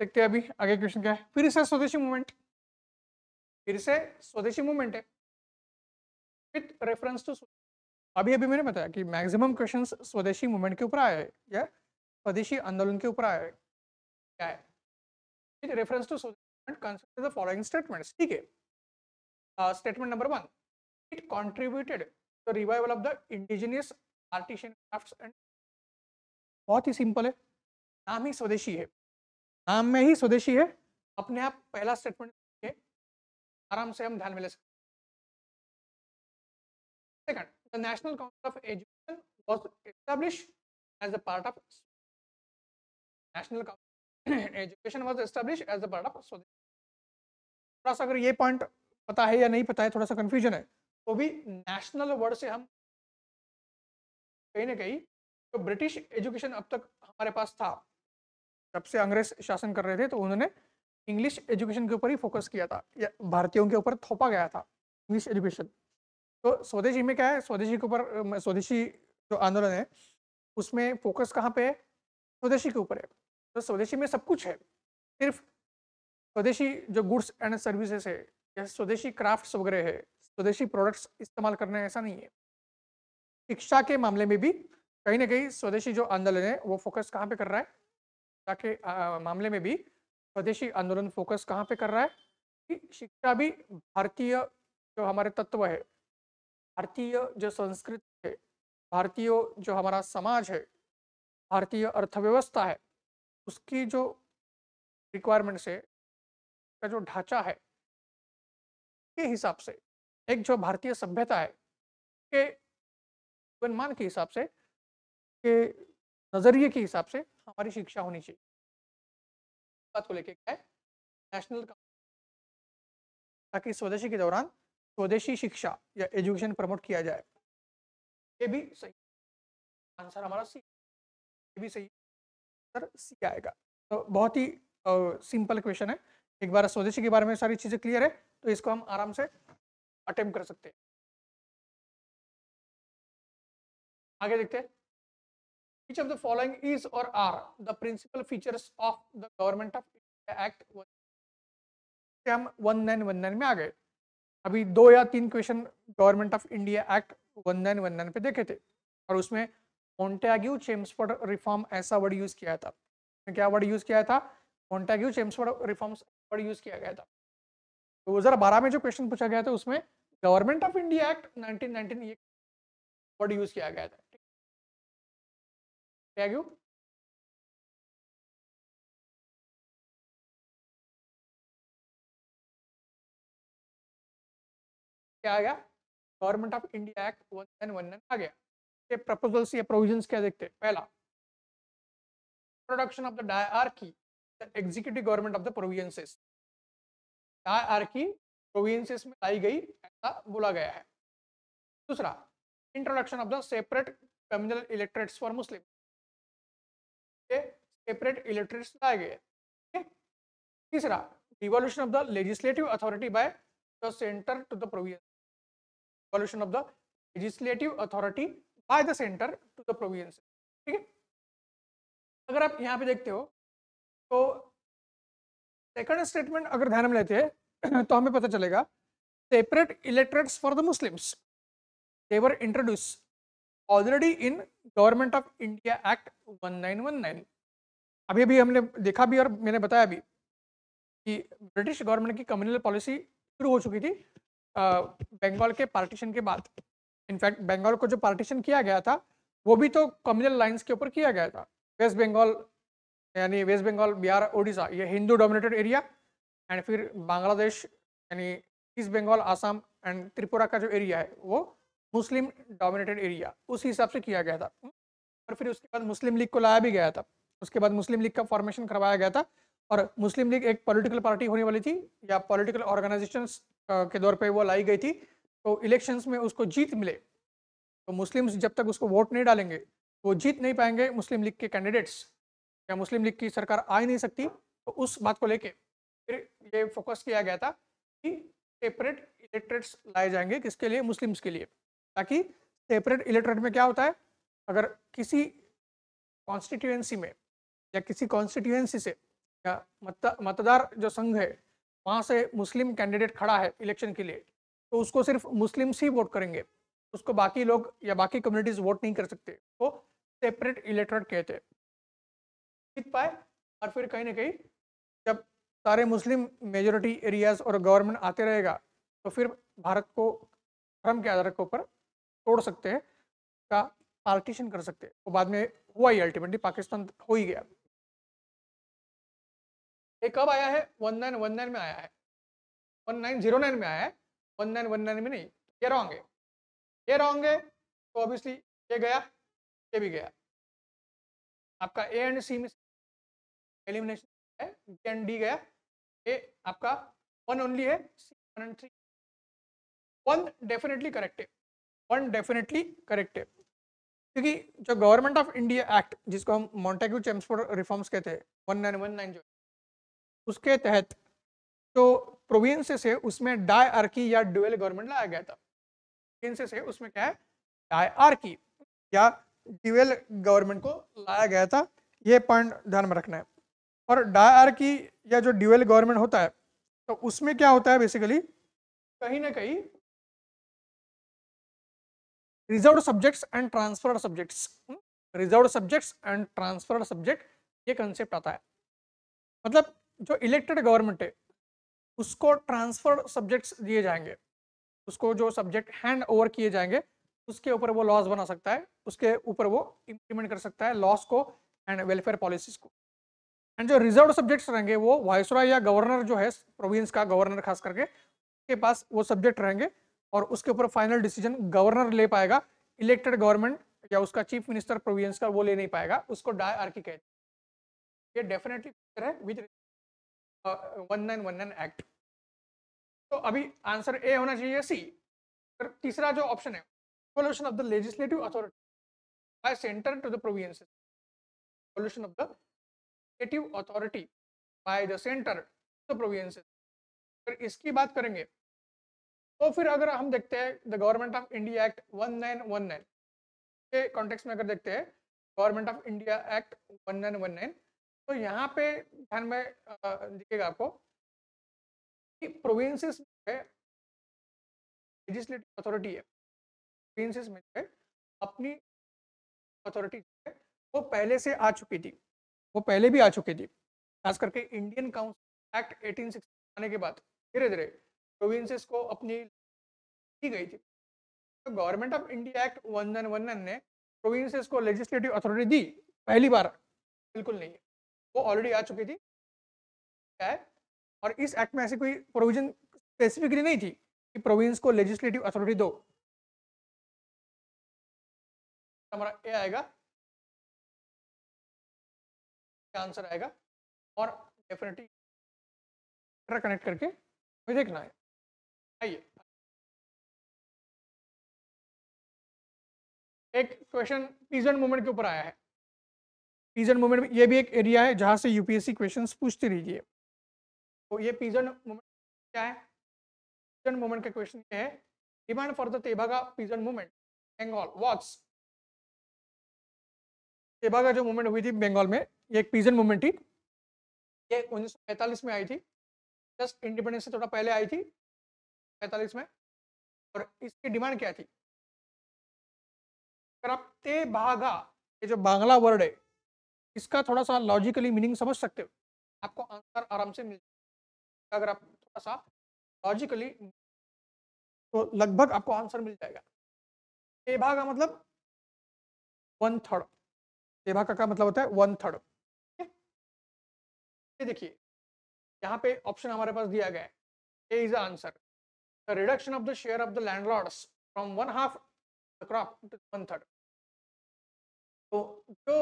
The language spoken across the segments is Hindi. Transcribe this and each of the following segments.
देखते हैं अभी आगे क्वेश्चन क्या है। फिर से स्वदेशी मूवमेंट फिर से स्वदेशी मूवमेंट है। विथ रेफरेंस टू अभी अभी मैंने बताया कि मैक्सिमम क्वेश्चंस स्वदेशी मूवमेंट के ऊपर आए हैं या स्वदेशी आंदोलन के ऊपर आए। हैं? क्या है with reference to consider the following statements ठीक है? Statement number one it contributed the revival of the indigenous artisan crafts and बहुत ही सिंपल है। नाम ही स्वदेशी है। नाम में ही स्वदेशी है। अपने आप पहला स्टेटमेंट आराम से हम ध्यान में ले सकते second National Council of Education was established as a part of national education was established as a part of Swadeshi थोड़ा सा अगर ये पॉइंट पता है या नहीं पता है, थोड़ा सा कंफ्यूजन है तो भी नेशनल वर्ड से हम कहीं ना कहीं तो ब्रिटिश एजुकेशन अब तक हमारे पास था जब से अंग्रेज़ शासन कर रहे थे तो उन्होंने इंग्लिश एजुकेशन के ऊपर ही फोकस किया था। या भारतीयों के ऊपर थोपा गया था इंग्लिश एजुकेशन तो स्वदेशी में क्या है? स्वदेशी के ऊपर स्वदेशी जो आंदोलन है, उसमें फोकस कहाँ पे है? स्वदेशी के ऊपर है। तो स्वदेशी में सब कुछ है। सिर्फ़ स्वदेशी जो गुड्स एंड सर्विसेज़ है, या स्वदेशी क्राफ्ट्स वगैरह है, स्वदेशी प्रोडक्ट्स इस्तेमाल करना ऐसा नहीं है। शिक्षा के मामले में भी कहीं ना कहीं स्वदेशी जो आंदोलन है, वो फोकस कहाँ पे कर रहा है? ताकि मामले में भी स्वदेशी आंदोलन फोकस कहाँ पे कर रहा है? कि शिक्षा भी भारतीय जो हमारे तत्व है, भारतीय जो संस्कृति है, भारतीय जो हमारा समाज है, भारतीय अर्थव्यवस्था है, उसकी जो रिक्वायरमेंट्स है का जो ढांचा है, के हिसाब से, एक जो भारतीय सभ्यता है, के मान के हिसाब से, के नज़रिए के हिसाब से हमारी शिक्षा होनी चाहिए। बात को लेके क्या है? नेशनल ताकि स्वदेशी के दौरान स्वदेशी शिक्षा या एजुकेशन प्रमोट किया जाए। ये भी सही आंसर हमारा सी ये भी सही सर सी आएगा। तो बहुत ही सिंपल क्वेश्चन है। एक बार स्वदेशी के बारे में सारी चीज़ें क्लियर है तो इसको हम आराम से अटेम्प्ट कर सकते हैं। आगे देखते हैं। Which of the following is or are the principal features of the Government of India Act हम वन नाइन वन नाइन में आ गए। अभी दो या तीन question Government of India Act one nine one nine पे देखे थे। और उसमें मोन्टैग्यू चेम्सफोर्ड रिफॉर्म ऐसा वर्ड यूज़ किया था। क्या वर्ड यूज़ किया था? Montagu Chelmsford reforms word use किया गया था। दो हज़ार बारह में जो क्वेश्चन पूछा गया था, उसमें Government of India Act nineteen nineteen word use किया गया था। Tag you क्या आ गया? Government of India Act one one N आ गया। ये प्रपोजल्स या प्रोविजंस क्या देखते हैं? पहला production of the dyarchy the executive government of the provinces dyarchy provinces में लाई गई, ऐसा बोला गया है। दूसरा introduction of the separate communal electorates for Muslim separate electorates लाए गए तीसरा devolution of the legislative authority by the centre to the province devolution of the legislative authority by the centre to the province ठीक है? अगर आप यहाँ पे देखते हो तो सेकंड स्टेटमेंट अगर ध्यान में लेते हैं तो हमें पता चलेगा separate electorates for the Muslims they were introduce already in Government of India Act 1919 अभी अभी हमने देखा भी और मैंने बताया भी कि ब्रिटिश गवर्नमेंट की कम्युनल पॉलिसी शुरू हो चुकी थी बंगाल के पार्टीशन के बाद। इनफैक्ट बंगाल को जो पार्टीशन किया गया था, वो भी तो कम्युनल लाइंस के ऊपर किया गया था। वेस्ट बंगाल यानी वेस्ट बंगाल बिहार उड़ीसा ये हिंदू डोमिनेटेड एरिया एंड फिर बांग्लादेश यानी ईस्ट बंगाल आसाम एंड त्रिपुरा का जो एरिया है, वो मुस्लिम डोमिनेटेड एरिया, उस हिसाब से किया गया था। और फिर उसके बाद मुस्लिम लीग को लाया भी गया था। उसके बाद मुस्लिम लीग का फॉर्मेशन करवाया गया था और मुस्लिम लीग एक पॉलिटिकल पार्टी होने वाली थी या पॉलिटिकल ऑर्गेनाइजेशन के दौर पे वो लाई गई थी। तो इलेक्शंस में उसको जीत मिले। तो मुस्लिम्स जब तक उसको वोट नहीं डालेंगे, वो जीत नहीं पाएँगे मुस्लिम लीग के कैंडिडेट्स या मुस्लिम लीग की सरकार आ ही नहीं सकती तो उस बात को लेके फिर ये फोकस किया गया था कि सेपरेट इलेक्ट्रेट्स लाए जाएँगे किसके लिए? मुस्लिम्स के लिए। ताकि सेपरेट इलेक्ट्रेट में क्या होता है अगर किसी कॉन्स्टिट्यूएंसी में या किसी कॉन्स्टिट्यूएंसी से या मत, मतदार जो संघ है वहाँ से मुस्लिम कैंडिडेट खड़ा है इलेक्शन के लिए तो उसको सिर्फ़ मुस्लिम्स ही वोट करेंगे। उसको बाकी लोग या बाकी कम्युनिटीज वोट नहीं कर सकते तो सेपरेट इलेक्ट्रेट कहते हैं। जीत पाए और फिर कहीं ना कहीं जब सारे मुस्लिम मेजोरिटी एरियाज़ और गवर्नमेंट आते रहेगा तो फिर भारत को धर्म के आधार के ऊपर तोड़ सकते हैं, का पार्टीशन कर सकते हैं। वो बाद में हुआ ही अल्टीमेटली पाकिस्तान हो ही गया। ये कब आया है? वन नाइन वन नाइन में आया है। वन नाइन ज़ीरो नाइन में आया है। वन नाइन वन नाइन में नहीं, ये रॉन्ग है। ये रॉन्ग है तो ऑब्वियसली ये गया, ये भी गया। आपका ए एंड सी में एलिमिनेशन है बी एंड डी गया ए आपका वन ओनली है C one and three one definitely correct है। वन डेफिनेटली करेक्ट है क्योंकि जो गवर्नमेंट ऑफ़ इंडिया एक्ट जिसको हम मॉन्टेग्यू चेम्सफोर्ड रिफॉर्म्स कहते हैं वन वन नाइन जो उसके तहत जो प्रोविंसेस है उसमें डाई आर्की या डुअल गवर्नमेंट लाया गया था। प्रोविंसेस है उसमें क्या है? डाई आर्की या ड्यूएल गवर्नमेंट को लाया गया था। ये पॉइंट ध्यान में रखना है। और डाय डायआर्की या जो ड्यूएल गवर्नमेंट होता है तो उसमें क्या होता है बेसिकली कहीं ना कहीं reserve subjects and transferred subjects reserve subjects and transferred subject ये कंसेप्ट आता है। मतलब जो इलेक्टेड गवर्नमेंट है, उसको ट्रांसफर्ड सब्जेक्ट्स दिए जाएँगे। उसको जो सब्जेक्ट हैंड ओवर किए जाएँगे, उसके ऊपर वो लॉस बना सकता है, उसके ऊपर वो इम्प्लीमेंट कर सकता है लॉस को एंड वेलफेयर पॉलिसीज़ को। एंड जो रिज़र्व सब्जेक्ट्स रहेंगे, वो वायसराय या गवर्नर जो है प्रोविंस का गवर्नर खास करके के पास वो सब्जेक्ट रहेंगे और उसके ऊपर फाइनल डिसीज़न गवर्नर ले पाएगा इलेक्टेड गवर्नमेंट या उसका चीफ मिनिस्टर प्रोविंस का वो ले नहीं पाएगा, उसको डाई आर्की कहते ये डेफिनेटली है with one nine one nine act तो अभी आंसर ए होना चाहिए सी तीसरा जो ऑप्शन है devolution of the legislative authority by center to the provinces devolution of the legislative authority by the center to the provinces फिर इसकी बात करेंगे तो फिर अगर हम देखते हैं the Government of India Act 1919 के कॉन्टेक्स्ट में अगर देखते हैं गवर्नमेंट ऑफ़ इंडिया एक्ट 1919 तो यहाँ पे ध्यान में दिखेगा आपको कि प्रोविंसेस में लेजिस्लेटिव अथॉरिटी है। प्रोविंसेस में है, अपनी अथॉरिटी वो पहले से आ चुकी थी। वो पहले भी आ चुकी थी। खास करके इंडियन काउंसिल एक्ट 1860 आने के बाद धीरे धीरे प्रोविंसेस को अपनी दी गई थी। तो Government of India Act one one ने प्रोविंसेस को लेजिस्लेटिव अथॉरिटी दी। पहली बार। बिल्कुल नहीं वो ऑलरेडी आ चुकी थी। क्या है। और इस एक्ट में ऐसी कोई प्रोविज़न स्पेसिफिकली नहीं थी कि प्रोविंस को लेजिस्लेटिव अथॉरिटी दो। हमारा ए आएगा। आंसर आएगा? और डेफिनेटली कनेक्ट करके देखना है। आइए। एक क्वेश्चन पीजन मूवमेंट के ऊपर आया है। पीजन मूवमेंट ये भी एक एरिया है जहाँ से यूपीएससी क्वेश्चंस पूछते रहिए। तो ये पीजन मूवमेंट क्या है? पीजन मूवमेंट का क्वेश्चन क्या है। Demand for the Tebhaga peasant movement Bengal what's Tebhaga जो मूवमेंट हुई थी बंगाल में, ये एक पीजन मूवमेंट थी। ये उन्नीस सौ पैंतालीस में आई थी। जस्ट इंडिपेंडेंस से थोड़ा पहले आई थी। पैंतालीस में, और इसकी डिमांड क्या थी? अगर आप ते भागा, ये जो बांग्ला वर्ड है, इसका थोड़ा सा लॉजिकली मीनिंग समझ सकते हो? आपको आंसर आराम से मिल जाएगा। अगर आप थोड़ा सा लॉजिकली तो लगभग आपको आंसर मिल जाएगा। ते भागा मतलब वन थर्ड सेवा का क्या मतलब होता है वन थर्ड ये देखिए, यहाँ पे ऑप्शन हमारे पास दिया गया है। A is answer the reduction of the share of the landlords from one half the crop to one third तो जो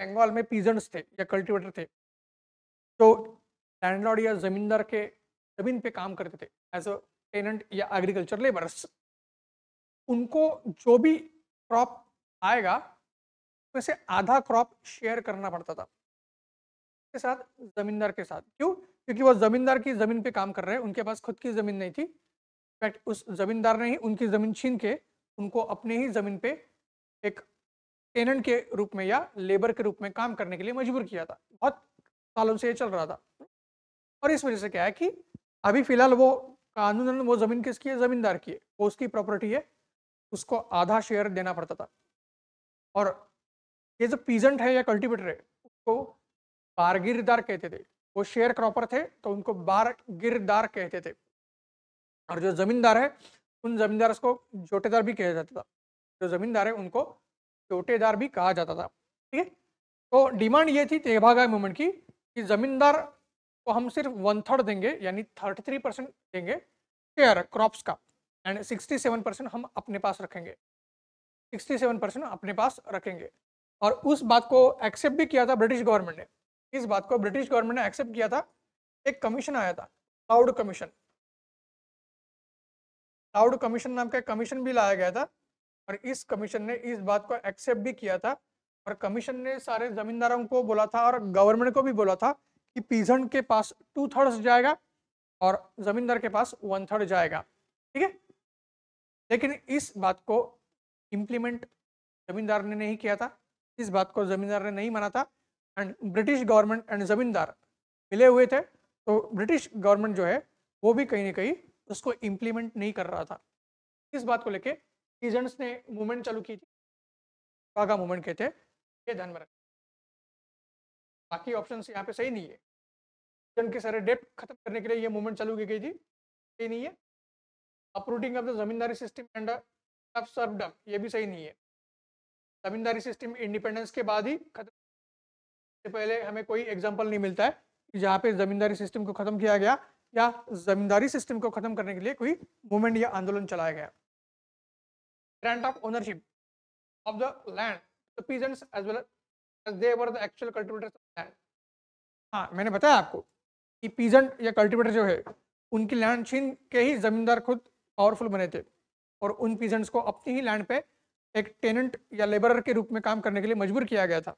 बंगाल में पीजेंट्स थे, या कल्टिवेटर थे, जो लैंडलॉर्ड या जमींदार के ज़मीन पे काम करते थे एज अ टेनेंट या एग्रीकल्चर लेबर्स उनको जो भी क्रॉप आएगा में से आधा क्रॉप शेयर करना पड़ता था। के साथ जमींदार के साथ। क्यों? क्योंकि वो जमींदार की ज़मीन पे काम कर रहे हैं, उनके पास खुद की ज़मीन नहीं थी। उस जमींदार ने ही उनकी ज़मीन छीन के उनको अपने ही ज़मीन पे एक टेनेंट के रूप में या लेबर के रूप में काम करने के लिए मजबूर किया था। बहुत सालों से ये चल रहा था। और इस वजह से क्या है कि अभी फ़िलहाल वो कानून वो ज़मीन किसकी है? जमींदार की है। वो उसकी प्रॉपर्टी है। उसको आधा शेयर देना पड़ता था। और ये जो पीजेंट है या कल्टिवेटर है, उसको बारगिरदार कहते थे। वो शेयर क्रॉपर थे तो उनको बारगिरदार कहते थे। और जो जमींदार है, उन जमींदार को जोटेदार भी कहा जाता था। जो जमींदार है, उनको जोटेदार भी कहा जाता था। ठीक है? तो डिमांड ये थी तेभागा मूवमेंट की कि जमींदार को हम सिर्फ़ वन थर्ड देंगे, यानी थर्टी थ्री परसेंट देंगे शेयर, क्रॉप्स का, एंड सिक्सटी सेवन परसेंट हम अपने पास रखेंगे। सिक्सटी सेवन परसेंट अपने पास रखेंगे। और उस बात को एक्सेप्ट भी किया था ब्रिटिश गवर्नमेंट ने। इस बात को ब्रिटिश गवर्नमेंट ने एक्सेप्ट किया था। एक कमीशन आया था क्लाउड कमीशन क्लाउड कमीशन नाम का कमीशन भी लाया गया था और इस कमीशन ने इस बात को एक्सेप्ट भी किया था और कमीशन ने सारे जमींदारों को बोला था और गवर्नमेंट को भी बोला था कि पीजेंट के पास टू थर्ड्स जाएगा और जमींदार के पास वन थर्ड जाएगा, ठीक है? लेकिन इस बात को इम्प्लीमेंट जमींदार ने नहीं किया था। इस बात को जमींदार ने नहीं माना था। एंड ब्रिटिश गवर्नमेंट एंड जमींदार मिले हुए थे तो ब्रिटिश गवर्नमेंट जो है, वो भी कहीं ना कहीं उसको इम्प्लीमेंट नहीं कर रहा था। इस बात को लेके एजेंट्स ने मूवमेंट चालू की थी। वागा मूवमेंट कहते हैं ये ध्यान में रखें। बाकी ऑप्शन यहाँ पे सही नहीं है। जन के सारे डेट खत्म करने के लिए ये मूवमेंट चालू की गई थी। सही नहीं है। Uprooting of the zamindari system and serfdom ये भी सही नहीं है। जमींदारी सिस्टम इंडिपेंडेंस के बाद ही खत्म। से पहले हमें कोई एग्ज़ाम्पल नहीं मिलता है जहाँ पे जमींदारी सिस्टम को खत्म किया गया। या जमींदारी सिस्टम को खत्म करने के लिए कोई मूवमेंट या आंदोलन चलाया गया। Grant of ownership of the land हाँ मैंने बताया आपको कि पीजेंट या कल्टीवेटर जो है, उनकी लैंड छीन के ही जमींदार खुद पावरफुल बने थे और उन पीजेंट्स को अपनी ही लैंड पे एक टेनेंट या लेबरर के रूप में काम करने के लिए मजबूर किया गया था।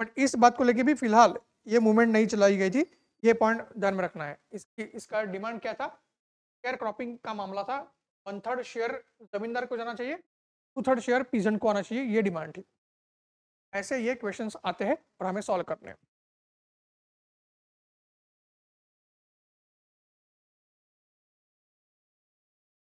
बट इस बात को लेके भी फ़िलहाल ये मूवमेंट नहीं चलाई गई थी ये पॉइंट ध्यान में रखना है। इसकी, इसका डिमांड क्या था? शेयर क्रॉपिंग का मामला था। वन थर्ड शेयर जमींदार को जाना चाहिए टू थर्ड शेयर पीजेंट को आना चाहिए, ये डिमांड थी। ऐसे ये क्वेश्चंस आते हैं और हमें सॉल्व करने हैं।